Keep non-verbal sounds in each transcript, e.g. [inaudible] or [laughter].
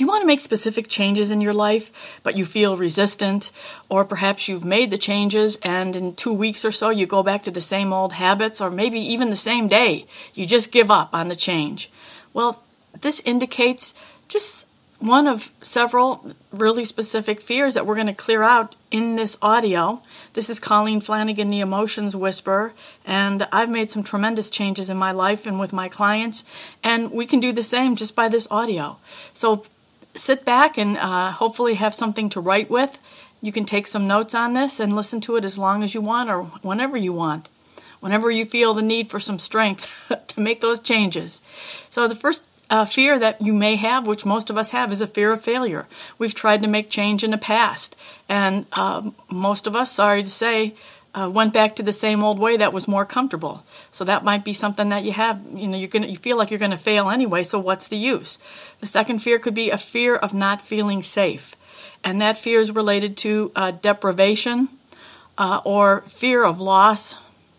Do you want to make specific changes in your life, but you feel resistant? Or perhaps you've made the changes and in two weeks or so you go back to the same old habits, or maybe even the same day, you just give up on the change. Well, this indicates just one of several really specific fears that we're going to clear out in this audio. This is Colleen Flanagan, the Emotions Whisperer, and I've made some tremendous changes in my life and with my clients, and we can do the same just by this audio. So sit back and uh, hopefully have something to write with. You can take some notes on this and listen to it as long as you want or whenever you want, whenever you feel the need for some strength [laughs] to make those changes. So, the first a fear that you may have, which most of us have, is a fear of failure. We've tried to make change in the past, and uh, most of us, sorry to say, uh, went back to the same old way that was more comfortable. So that might be something that you have. You know, you're gonna you feel like you're going to fail anyway. So what's the use? The second fear could be a fear of not feeling safe, and that fear is related to uh, deprivation uh, or fear of loss,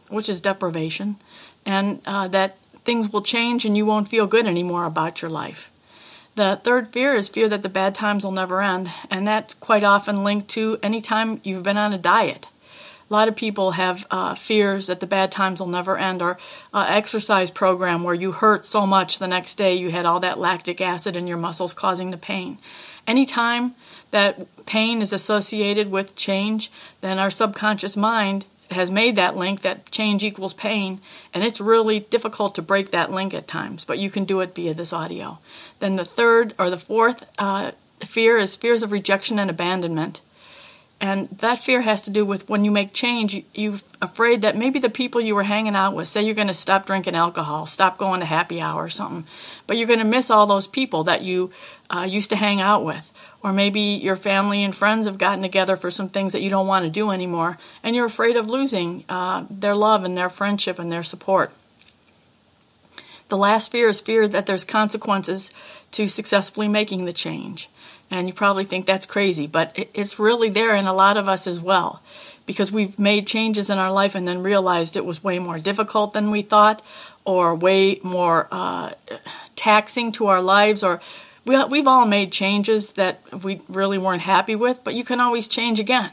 which is deprivation, and uh, that things will change and you won't feel good anymore about your life. The third fear is fear that the bad times will never end, and that's quite often linked to any time you've been on a diet. A lot of people have uh, fears that the bad times will never end, or uh, exercise program where you hurt so much the next day you had all that lactic acid in your muscles causing the pain. Anytime that pain is associated with change, then our subconscious mind has made that link that change equals pain, and it's really difficult to break that link at times, but you can do it via this audio. Then the third or the fourth uh, fear is fears of rejection and abandonment. And that fear has to do with when you make change, you're afraid that maybe the people you were hanging out with, say you're going to stop drinking alcohol, stop going to happy hour or something, but you're going to miss all those people that you uh, used to hang out with or maybe your family and friends have gotten together for some things that you don't want to do anymore, and you're afraid of losing uh, their love and their friendship and their support. The last fear is fear that there's consequences to successfully making the change. And you probably think that's crazy, but it's really there in a lot of us as well. Because we've made changes in our life and then realized it was way more difficult than we thought, or way more uh, taxing to our lives, or we, we've all made changes that we really weren't happy with, but you can always change again.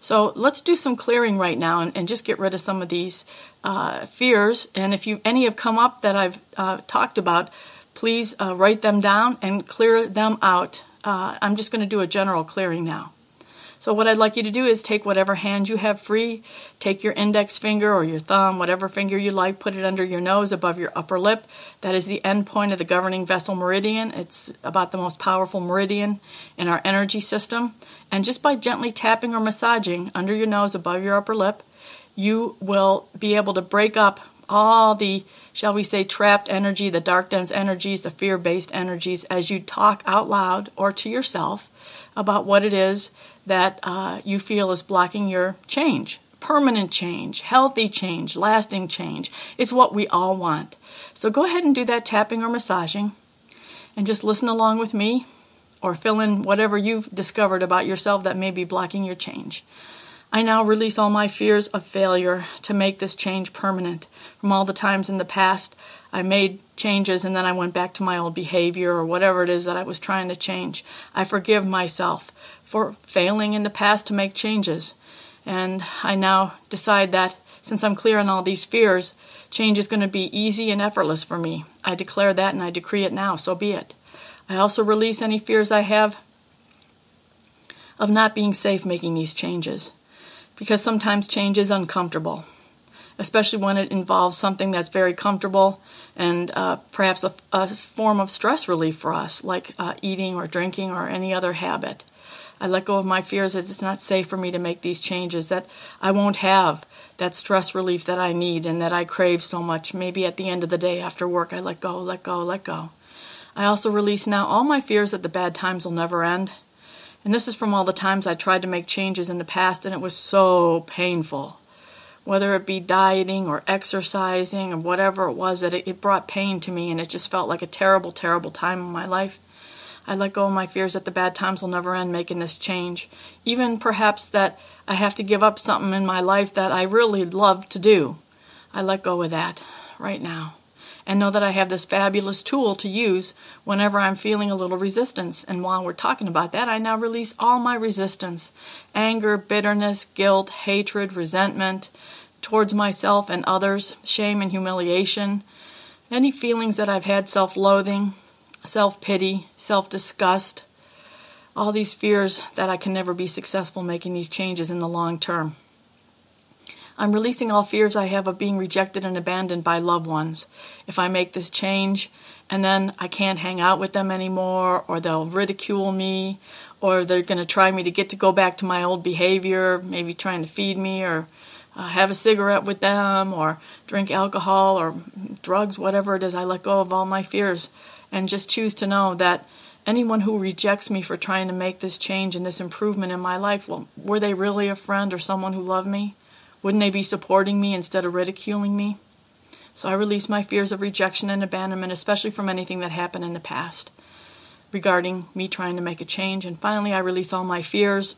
So let's do some clearing right now and, and just get rid of some of these uh, fears. And if you any have come up that I've uh, talked about, please uh, write them down and clear them out. Uh, I'm just going to do a general clearing now. So, what I'd like you to do is take whatever hand you have free, take your index finger or your thumb, whatever finger you like, put it under your nose above your upper lip. That is the end point of the governing vessel meridian. It's about the most powerful meridian in our energy system. And just by gently tapping or massaging under your nose above your upper lip, you will be able to break up all the, shall we say, trapped energy, the dark, dense energies, the fear based energies, as you talk out loud or to yourself about what it is that uh, you feel is blocking your change. Permanent change, healthy change, lasting change. It's what we all want. So go ahead and do that tapping or massaging and just listen along with me or fill in whatever you've discovered about yourself that may be blocking your change. I now release all my fears of failure to make this change permanent. From all the times in the past, I made changes and then I went back to my old behavior or whatever it is that I was trying to change. I forgive myself for failing in the past to make changes. And I now decide that since I'm clear on all these fears, change is going to be easy and effortless for me. I declare that and I decree it now, so be it. I also release any fears I have of not being safe making these changes because sometimes change is uncomfortable, especially when it involves something that's very comfortable and uh, perhaps a, a, form of stress relief for us, like uh, eating or drinking or any other habit. I let go of my fears that it's not safe for me to make these changes, that I won't have that stress relief that I need and that I crave so much. Maybe at the end of the day after work, I let go, let go, let go. I also release now all my fears that the bad times will never end and this is from all the times I tried to make changes in the past and it was so painful. Whether it be dieting or exercising or whatever it was, that it, it brought pain to me and it just felt like a terrible, terrible time in my life. I let go of my fears that the bad times will never end making this change. Even perhaps that I have to give up something in my life that I really love to do. I let go of that right now. And know that I have this fabulous tool to use whenever I'm feeling a little resistance. And while we're talking about that, I now release all my resistance anger, bitterness, guilt, hatred, resentment towards myself and others, shame and humiliation, any feelings that I've had self loathing, self pity, self disgust, all these fears that I can never be successful making these changes in the long term. I'm releasing all fears I have of being rejected and abandoned by loved ones. If I make this change and then I can't hang out with them anymore, or they'll ridicule me, or they're going to try me to get to go back to my old behavior, maybe trying to feed me or uh, have a cigarette with them or drink alcohol or drugs, whatever it is, I let go of all my fears and just choose to know that anyone who rejects me for trying to make this change and this improvement in my life, well, were they really a friend or someone who loved me? Wouldn't they be supporting me instead of ridiculing me? So I release my fears of rejection and abandonment, especially from anything that happened in the past regarding me trying to make a change. And finally, I release all my fears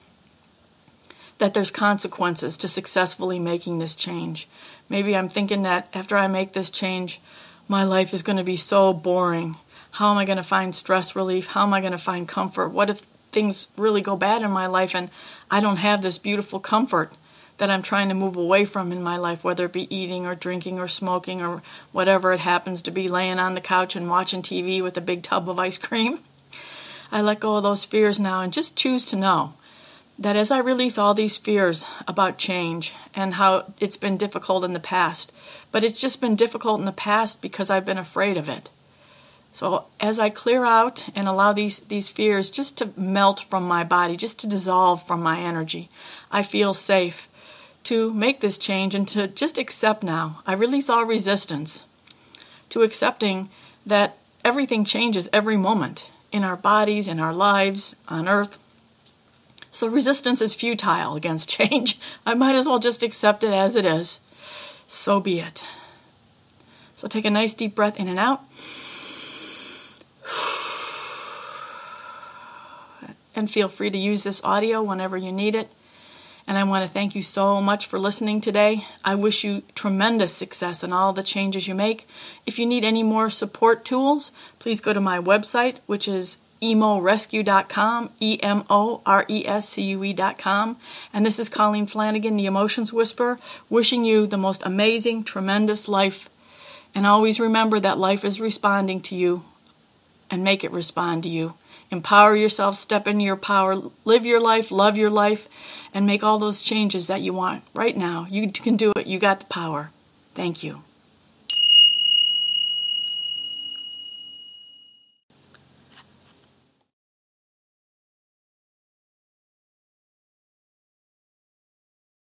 that there's consequences to successfully making this change. Maybe I'm thinking that after I make this change, my life is going to be so boring. How am I going to find stress relief? How am I going to find comfort? What if things really go bad in my life and I don't have this beautiful comfort? That I'm trying to move away from in my life, whether it be eating or drinking or smoking or whatever it happens to be, laying on the couch and watching TV with a big tub of ice cream. [laughs] I let go of those fears now and just choose to know that as I release all these fears about change and how it's been difficult in the past, but it's just been difficult in the past because I've been afraid of it. So as I clear out and allow these, these fears just to melt from my body, just to dissolve from my energy, I feel safe to make this change and to just accept now. I release all resistance to accepting that everything changes every moment in our bodies, in our lives, on earth. So resistance is futile against [laughs] change. I might as well just accept it as it is. So be it. So take a nice deep breath in and out. [sighs] And feel free to use this audio whenever you need it. And I want to thank you so much for listening today. I wish you tremendous success in all the changes you make. If you need any more support tools, please go to my website, which is emorescue.com, E M O R E S C U E.com. And this is Colleen Flanagan, the Emotions Whisperer, wishing you the most amazing, tremendous life. And always remember that life is responding to you and make it respond to you. Empower yourself, step into your power, live your life, love your life, and make all those changes that you want right now. You can do it. You got the power. Thank you.